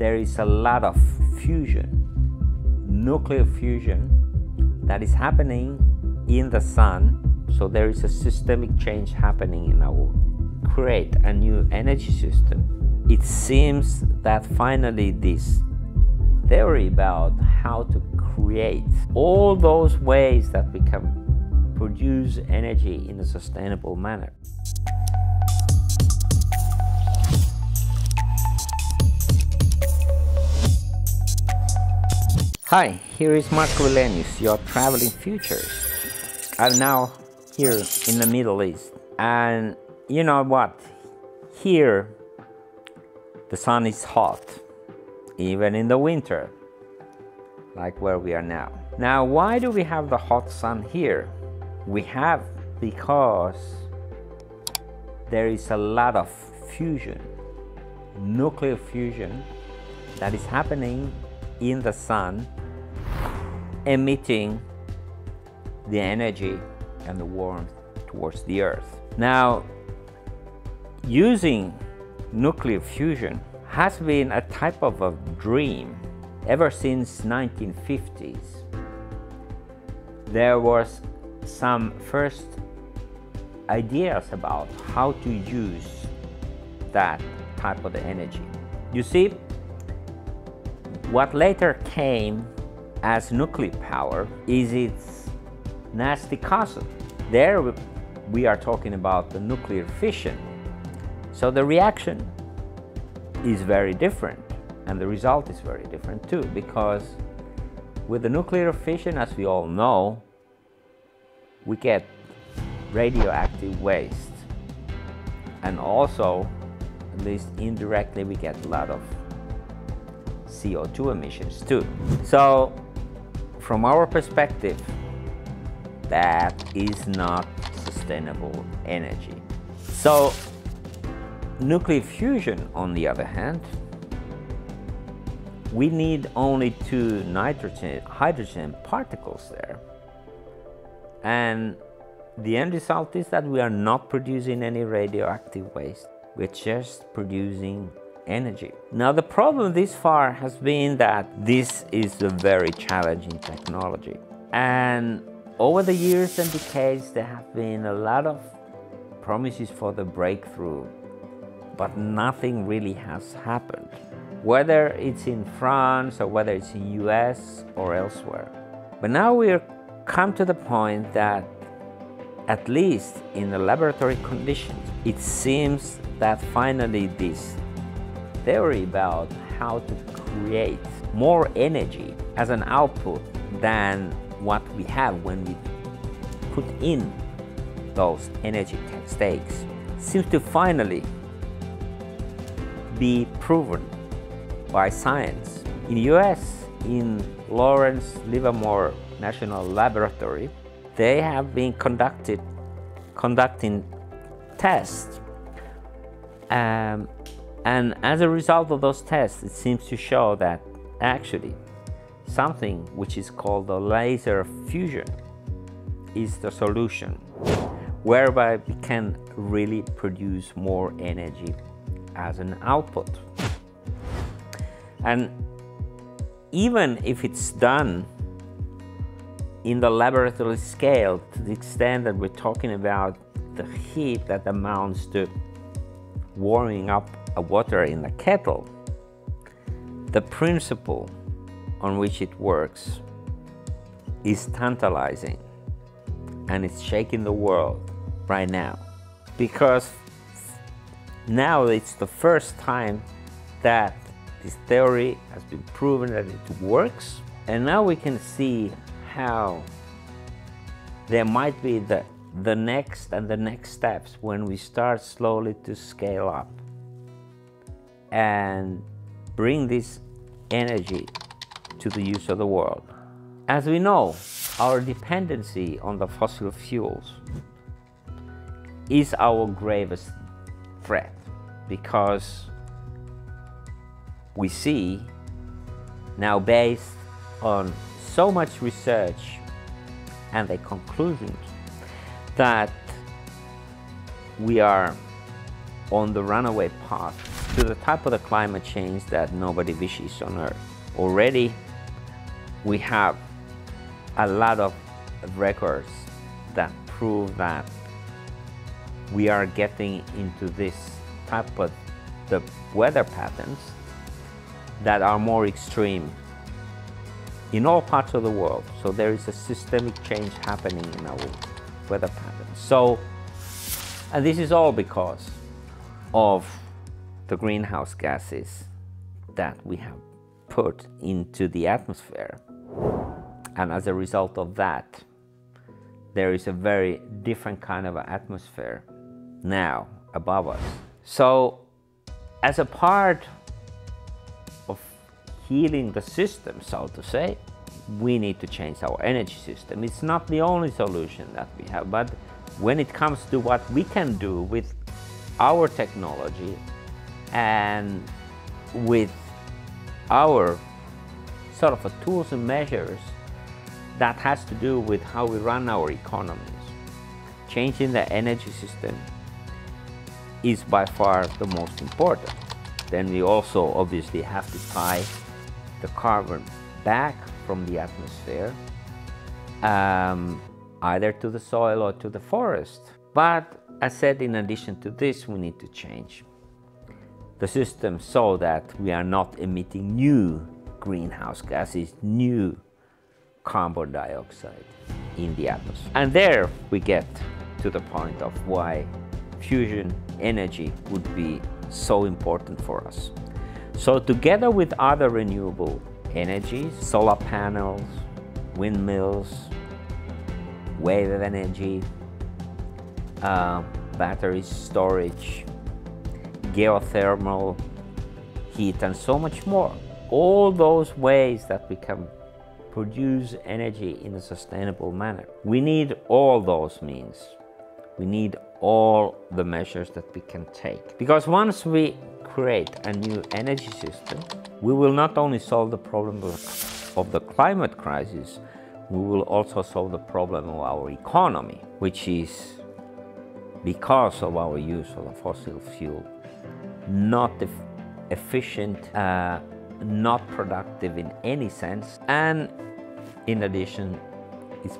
there is a lot of fusion, nuclear fusion, that is happening in the sun. So there is a systemic change happening in our world. create a new energy system. It seems that finally this theory about how to create all those ways that we can produce energy in a sustainable manner. Hi, here is Markku Wilenius, your traveling futurist. I'm now here in the Middle East, and you know what? Here, the sun is hot, even in the winter, like where we are now. Now, why do we have the hot sun here? We have because there is a lot of fusion, nuclear fusion, that is happening in the sun emitting the energy and the warmth towards the earth. Now, using nuclear fusion has been a type of a dream ever since 1950s. There was some first ideas about how to use that type of the energy. You see, what later came as nuclear power is its nasty cousin. There we are talking about the nuclear fission. So the reaction is very different and the result is very different too because with the nuclear fission, as we all know, we get radioactive waste and also, at least indirectly, we get a lot of CO2 emissions too. So from our perspective, that is not sustainable energy. So nuclear fusion, on the other hand, we need only two nitrogen, hydrogen particles there. And the end result is that we are not producing any radioactive waste. We're just producing energy. Now the problem this far has been that this is a very challenging technology. And over the years and decades there have been a lot of promises for the breakthrough, but nothing really has happened. Whether it's in France or whether it's in US or elsewhere. But now we're come to the point that at least in the laboratory conditions, it seems that finally this theory about how to create more energy as an output than what we have when we put in those energy stakes seems to finally be proven by science. In the US, in Lawrence Livermore National Laboratory, they have been conducted, conducting tests um, and as a result of those tests, it seems to show that actually something which is called the laser fusion is the solution, whereby we can really produce more energy as an output. And even if it's done in the laboratory scale to the extent that we're talking about the heat that amounts to warming up a water in a kettle, the principle on which it works is tantalizing and it's shaking the world right now. Because now it's the first time that this theory has been proven that it works and now we can see how there might be the, the next and the next steps when we start slowly to scale up and bring this energy to the use of the world. As we know, our dependency on the fossil fuels is our gravest threat because we see now based on so much research and the conclusions that we are on the runaway path to the type of the climate change that nobody wishes on Earth. Already we have a lot of records that prove that we are getting into this type of the weather patterns that are more extreme in all parts of the world. So there is a systemic change happening in our weather patterns. So, and this is all because of the greenhouse gases that we have put into the atmosphere. And as a result of that, there is a very different kind of atmosphere now above us. So as a part of healing the system, so to say, we need to change our energy system. It's not the only solution that we have, but when it comes to what we can do with our technology and with our sort of tools and measures that has to do with how we run our economies. Changing the energy system is by far the most important. Then we also obviously have to tie the carbon back from the atmosphere, um, either to the soil or to the forest. But as said, in addition to this, we need to change the system so that we are not emitting new greenhouse gases, new carbon dioxide in the atmosphere. And there we get to the point of why fusion energy would be so important for us. So together with other renewable energies, solar panels, windmills, wave of energy, uh, battery storage, geothermal heat and so much more. All those ways that we can produce energy in a sustainable manner. We need all those means. We need all the measures that we can take. Because once we create a new energy system, we will not only solve the problem of the climate crisis, we will also solve the problem of our economy, which is because of our use of the fossil fuel, not efficient, uh, not productive in any sense, and in addition, it's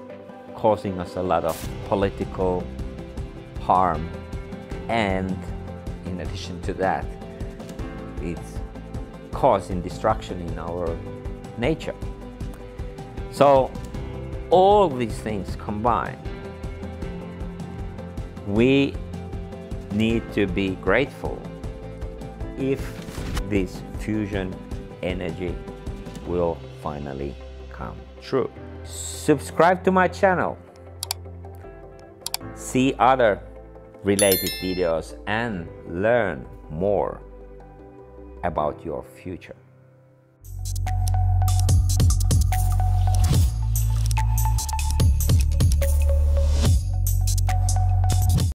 causing us a lot of political harm. And in addition to that, it's causing destruction in our nature. So all these things combined, we need to be grateful if this fusion energy will finally come true. Subscribe to my channel. See other related videos and learn more about your future.